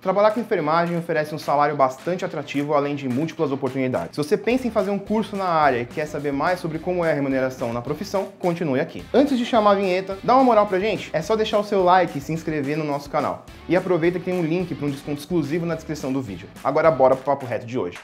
Trabalhar com enfermagem oferece um salário bastante atrativo, além de múltiplas oportunidades. Se você pensa em fazer um curso na área e quer saber mais sobre como é a remuneração na profissão, continue aqui. Antes de chamar a vinheta, dá uma moral pra gente? É só deixar o seu like e se inscrever no nosso canal. E aproveita que tem um link para um desconto exclusivo na descrição do vídeo. Agora bora pro papo reto de hoje.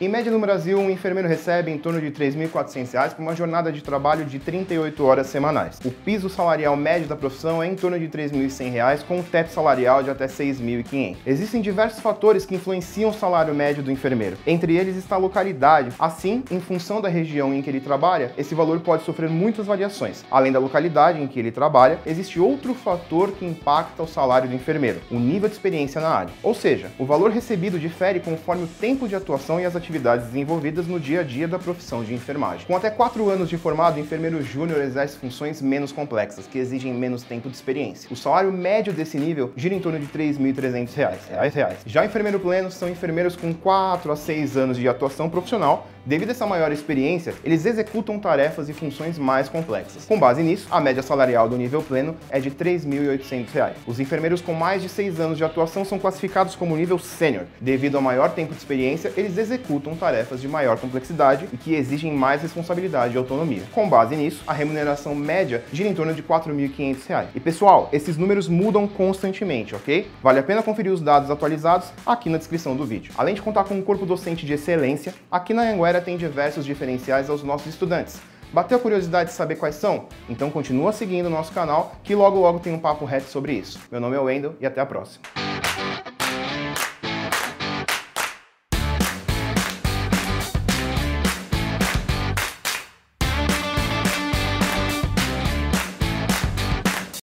Em média no Brasil, um enfermeiro recebe em torno de R$ 3.400 por uma jornada de trabalho de 38 horas semanais. O piso salarial médio da profissão é em torno de R$ 3.100, com um teto salarial de até R$ 6.500. Existem diversos fatores que influenciam o salário médio do enfermeiro. Entre eles está a localidade. Assim, em função da região em que ele trabalha, esse valor pode sofrer muitas variações. Além da localidade em que ele trabalha, existe outro fator que impacta o salário do enfermeiro, o nível de experiência na área. Ou seja, o valor recebido difere conforme o tempo de atuação e as atividades atividades desenvolvidas no dia a dia da profissão de enfermagem. Com até 4 anos de formado, o enfermeiro júnior exerce funções menos complexas, que exigem menos tempo de experiência. O salário médio desse nível gira em torno de 3.300 reais, reais. Já enfermeiro pleno são enfermeiros com 4 a 6 anos de atuação profissional Devido a essa maior experiência, eles executam tarefas e funções mais complexas. Com base nisso, a média salarial do nível pleno é de R$ 3.800. Os enfermeiros com mais de 6 anos de atuação são classificados como nível sênior. Devido ao maior tempo de experiência, eles executam tarefas de maior complexidade e que exigem mais responsabilidade e autonomia. Com base nisso, a remuneração média gira em torno de R$ 4.500. E pessoal, esses números mudam constantemente, ok? Vale a pena conferir os dados atualizados aqui na descrição do vídeo. Além de contar com um corpo docente de excelência, aqui na Anguera tem diversos diferenciais aos nossos estudantes. Bateu a curiosidade de saber quais são? Então continua seguindo o nosso canal que logo logo tem um papo reto sobre isso. Meu nome é Wendel e até a próxima.